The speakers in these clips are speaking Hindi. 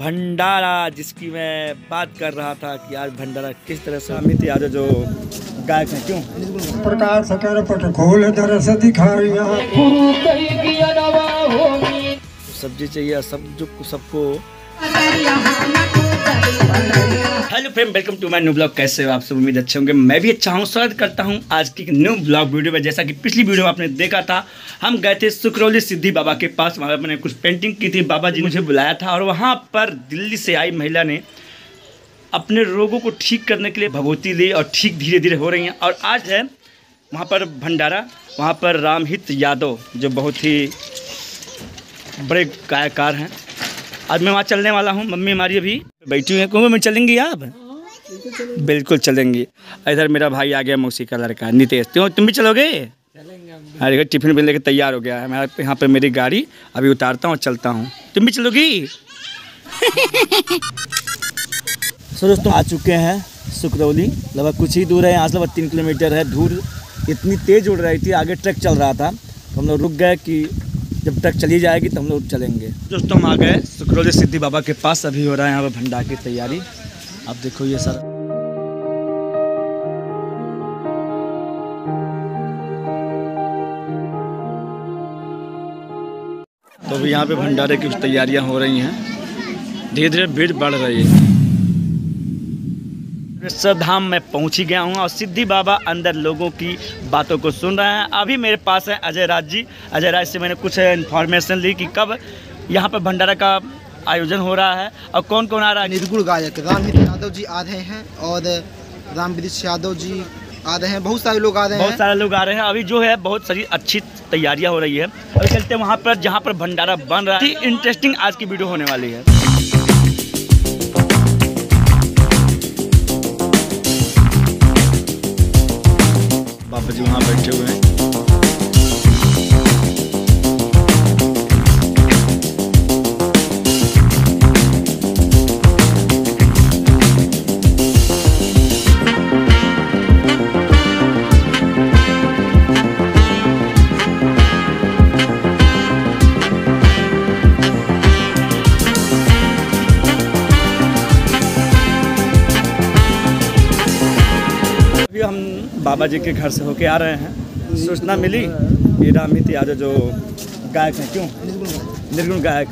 भंडारा जिसकी मैं बात कर रहा था कि आज भंडारा किस तरह से अमित यादव जो गायक हैं क्यों? प्रकार सकर पट खोल दरस सब्ज़ी चाहिए सब जो सबको hello friend, welcome to my new blog. कैसे हो आप सब? उम्मीद अच्छे होंगे। मैं भी अच्छा हूँ। स्वागत करता हूँ आज की न्यू ब्लॉग वीडियो में। जैसा कि पिछली वीडियो में आपने देखा था, हम गए थे सुकरौली सिद्धि बाबा के पास। वहाँ पर मैंने कुछ पेंटिंग की थी। बाबा जी ने मुझे बुलाया था और वहाँ पर दिल्ली से आई महिला ने अपने रोगों को ठीक करने के लिए भगवती ली और ठीक धीरे धीरे हो रही हैं। और आज है वहाँ पर भंडारा, वहाँ पर रामहित यादव, जो बहुत ही बड़े गायकार हैं। आज मैं वहाँ चलने वाला हूँ। मम्मी हमारी अभी बैठी हुई कुएँ में चलेंगी आप? बिल्कुल चलेंगी। इधर मेरा भाई आ गया, मौसी का लड़का, नितेश। तुम तुम भी चलोगे? अरे टिफ़िन भी लेके तैयार हो गया है। मैं यहाँ पे मेरी गाड़ी, अभी उतारता हूँ चलता हूँ। तुम भी चलोगी? सो दोस्तों, आ चुके हैं सुकरौली लगभग कुछ ही दूर है, यहाँ से लगभग तीन किलोमीटर है। धूल इतनी तेज़ उड़ रही थी, आगे ट्रक चल रहा था। तो हम लोग रुक गए कि जब तक चली जाएगी तो हम लोग चलेंगे। दोस्तों, हम आ गए। सुकरौली सिद्धि बाबा के पास। अभी हो रहा है यहाँ पर भंडार की तैयारी। आप देखो ये सर। तो अभी यहाँ पे भंडारे की तैयारियाँ हो रही हैं। धीरे धीरे भीड़ बढ़ रही है। धाम में पहुँच ही गया हूँ और सिद्धि बाबा अंदर लोगों की बातों को सुन रहे हैं। अभी मेरे पास है अजय राज जी। अजय राज से मैंने कुछ इन्फॉर्मेशन ली कि कब यहाँ पर भंडारा का आयोजन हो रहा है और कौन कौन आ रहा है? निर्गुण गायक रामहित यादव जी आ रहे हैं और राम यादव जी आ रहे हैं। बहुत सारे लोग आ रहे हैं। बहुत सारे लोग आ रहे हैं। अभी जो है बहुत सारी अच्छी तैयारियाँ हो रही है। अभी चलते हैं वहाँ पर जहाँ पर भंडारा बन रहा है। इंटरेस्टिंग आज की वीडियो होने वाली है। बाबा जो वहाँ बैठे हुए हैं। बाबा जी के घर से होके आ रहे हैं। सूचना मिली कि रामित यादव जो गायक हैं क्यों? निर्गुण गायक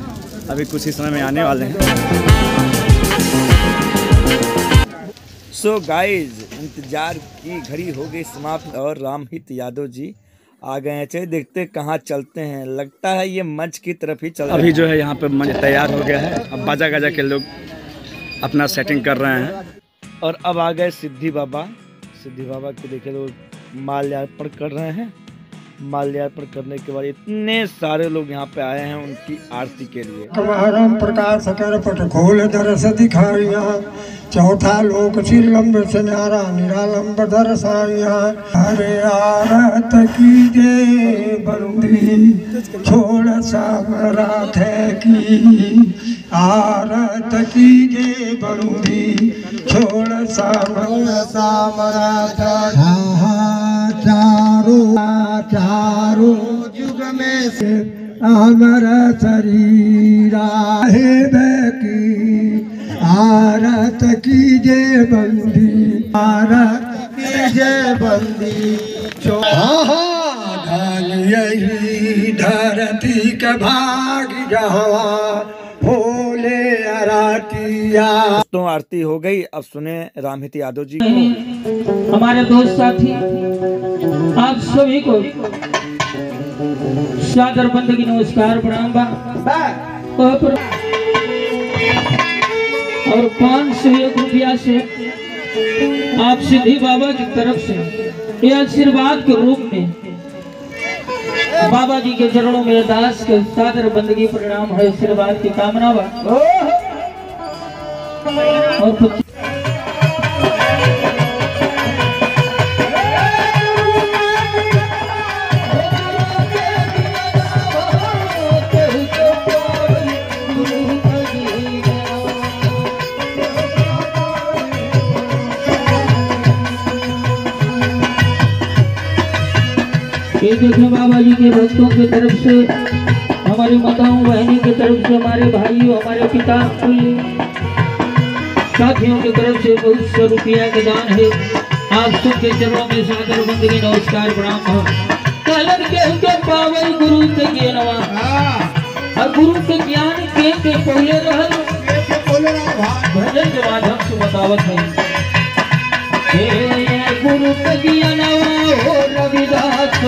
अभी कुछ ही समय में आने वाले हैं। सो गाइस इंतज़ार की घड़ी हो गई समाप्त और रामहित यादव जी आ गए हैं। चलिए देखते कहाँ चलते हैं। लगता है ये मंच की तरफ़ ही चल अभी जो है यहाँ पे मंच तैयार हो गया है। अब बाजा गाजा के लोग अपना सेटिंग कर रहे हैं। और अब आ गए सिद्धि बाबा। सिद्धि बाबा के देखे लोग माल यहाँ पर कर रहे हैं। माल्यार्पण करने के बाद इतने सारे लोग यहाँ पे आए हैं उनकी आरती के लिए। प्रकार सकर पट खोल दरस दिखाइया, चौथा लोक सिलम्ब से न्यारा निरालंब दरसाइया। हरे आरत की जे बंदी छोड़ सामराथ की। आरत की जे बंदी छोड़ सामर सामराथ चारो युग में से अमर शरीरा हे की आरत की जय बंदी आरत की जय बंदी। हाँ ढाल यही धरती के भाग जहाँ भोले अरातिया। तो आरती हो गई। अब सुने रामहित यादव जी को। हमारे दोस्त साथी आप सभी को सादर बंदगी नमस्कार प्रणाम और प्र- और पाँच सौ एक रुपया से आप सिद्धि बाबा की तरफ़ से ये आशीर्वाद के रूप में बाबा जी के चरणों में दास के सादर बंदगी प्रणाम है आशीर्वाद की कामना और देखें बाबा जी के भक्तों की तरफ़ से हमारी माताओं बहनों की तरफ़ से हमारे भाइयों हमारे पिता साथियों की तरफ़ से बहुत सौ रुपया के दान है। आप सबके चरणों में सादर बंदगी नमस्कार प्रणाम हो। कलर के उनके पावन गुरु के ज्ञान और गुरु के ज्ञान के के पहले रहल भजन के माध्यम से बतावत है हे। न रविदास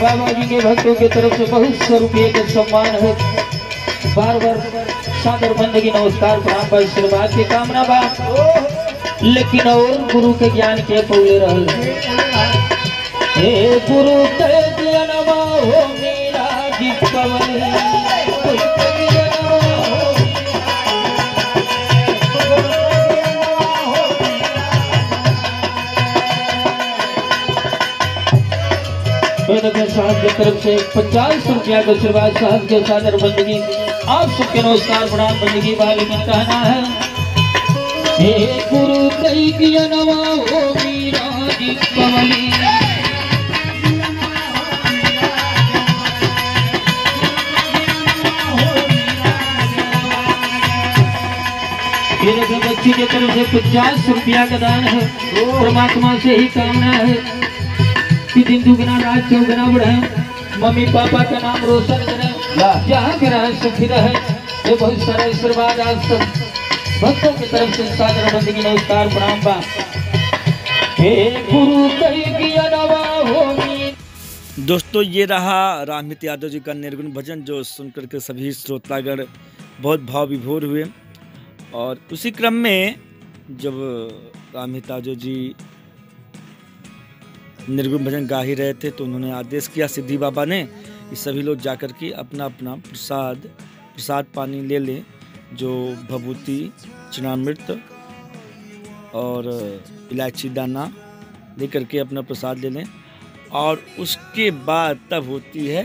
बाबा जी के भक्तों के तरफ़ से बहुत सौ रुपये का सम्मान है। बार बार सादर बंदगी नमस्कार प्रणाम आशीर्वाद के कामना बा लेकिन और गुरु के ज्ञान के पौले रहल हे। गुरु के ज्ञानवा हो मेरा जी पवन की तरफ़ से पचास रुपया का आशीर्वाद साहब के सादर बंदगी, आप सबके नमस्कार, प्रणाम बंदगी वाले में कहना है। गुरु बच्ची की तरफ़ से पचास रुपया का दान है, परमात्मा से ही कामना है। कि दिन दुगना रात चौगुना बढ़े। मम्मी पापा का नाम रोशन करे। जहाँ के रहे सुखी रहे ये बहुत सारा आशीर्वाद आज सब भक्तों की तरफ़ से सादर बंदगी नमस्कार प्रणाम बा। हे गुरु कई किया नवा हो दोस्तों ये रहा रामहित यादव जी का निर्गुण भजन जो सुनकर के सभी श्रोतागण बहुत भाव विभोर हुए। और उसी क्रम में जब रामहित यादव जी निर्गुण भजन गा ही रहे थे तो उन्होंने आदेश किया सिद्धि बाबा ने कि सभी लोग जाकर के अपना अपना प्रसाद प्रसाद पानी ले लें, जो भभूति, चनामृत और इलायची दाना लेकर के अपना प्रसाद ले लें। और उसके बाद तब होती है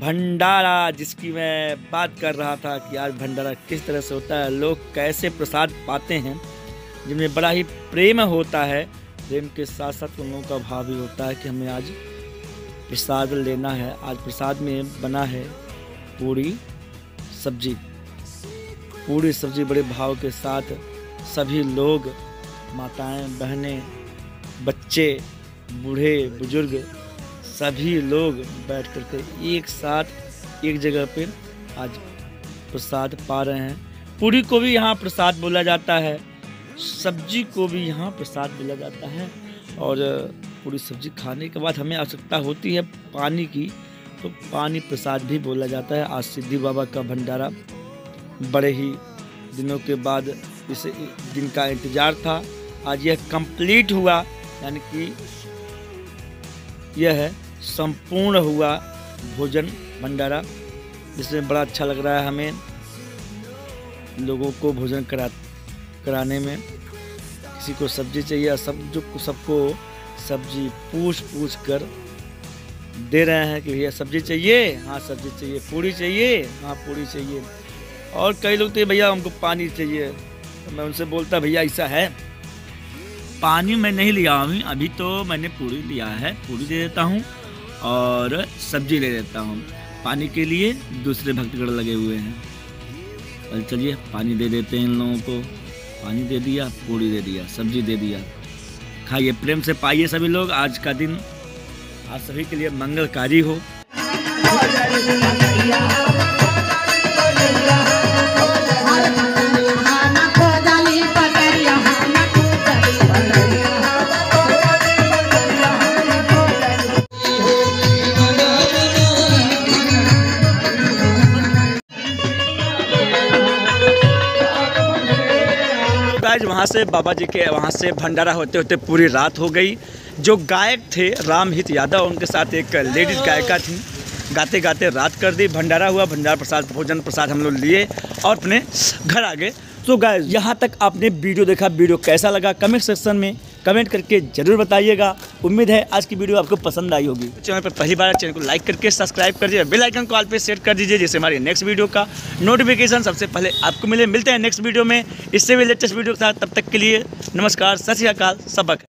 भंडारा, जिसकी मैं बात कर रहा था कि आज भंडारा किस तरह से होता है, लोग कैसे प्रसाद पाते हैं, जिनमें बड़ा ही प्रेम होता है प्रेम के साथ साथ उन लोगों का भाव भी होता है कि हमें आज प्रसाद लेना है। आज प्रसाद में बना है पूरी सब्ज़ी। पूरी सब्ज़ी बड़े भाव के साथ सभी लोग, माताएँ, बहनें, बच्चे, बूढ़े, बुज़ुर्ग, सभी लोग बैठ कर के एक साथ, एक जगह पर आज प्रसाद पा रहे हैं। पूरी को भी यहाँ प्रसाद बोला जाता है। सब्ज़ी को भी यहाँ प्रसाद बोला जाता है और पूरी सब्ज़ी खाने के बाद हमें आवश्यकता होती है पानी की तो पानी प्रसाद भी बोला जाता है। आज सिद्धि बाबा का भंडारा बड़े ही दिनों के बाद इस दिन का इंतज़ार था। आज यह कंप्लीट हुआ, यानी कि यह संपूर्ण हुआ भोजन भंडारा, जिसमें बड़ा अच्छा लग रहा है हमें। लोगों को भोजन करा कराने में। किसी को सब्ज़ी चाहिए सब जो सबको सब्ज़ी पूछ पूछ कर दे रहे हैं कि भैया सब्ज़ी चाहिए हाँ सब्ज़ी चाहिए, पूड़ी चाहिए हाँ पूड़ी चाहिए। और कई लोग तो भैया हमको पानी चाहिए। तो मैं उनसे बोलता, भैया ऐसा है, पानी मैं नहीं लिया हूँ, अभी तो मैंने पूड़ी लिया है, पूड़ी दे देता हूँ और सब्ज़ी ले लेता हूँ। पानी के लिए दूसरे भक्तगढ़ लगे हुए हैं। चलिए, पानी दे देते हैं इन लोगों को। पानी दे दिया, पूड़ी दे दिया, सब्ज़ी दे दिया। खाइए, प्रेम से पाइए सभी लोग, आज का दिन आप सभी के लिए मंगलकारी हो। से बाबा जी के वहाँ से भंडारा होते होते पूरी रात हो गई। जो गायक थे रामहित यादव उनके साथ एक लेडीज़ गायिका थी। गाते गाते रात कर दी भंडारा हुआ भंडारा प्रसाद भोजन प्रसाद हम लोग लिए और अपने घर आ गए। तो गाय यहाँ तक आपने वीडियो देखा वीडियो कैसा लगा? कमेंट सेक्शन में कमेंट करके ज़रूर बताइएगा। उम्मीद है आज की वीडियो आपको पसंद आई होगी। चैनल पर पहली बार चैनल को लाइक करके सब्सक्राइब कर दीजिए। बेलाइकन को ऑल पे सेट कर दीजिए, जिससे हमारे नेक्स्ट वीडियो का नोटिफिकेशन सबसे पहले आपको मिले। मिलते हैं नेक्स्ट वीडियो में। इससे भी लेटेस्ट वीडियो के साथ, तब तक के लिए नमस्कार, सत श्रीकाल सबक।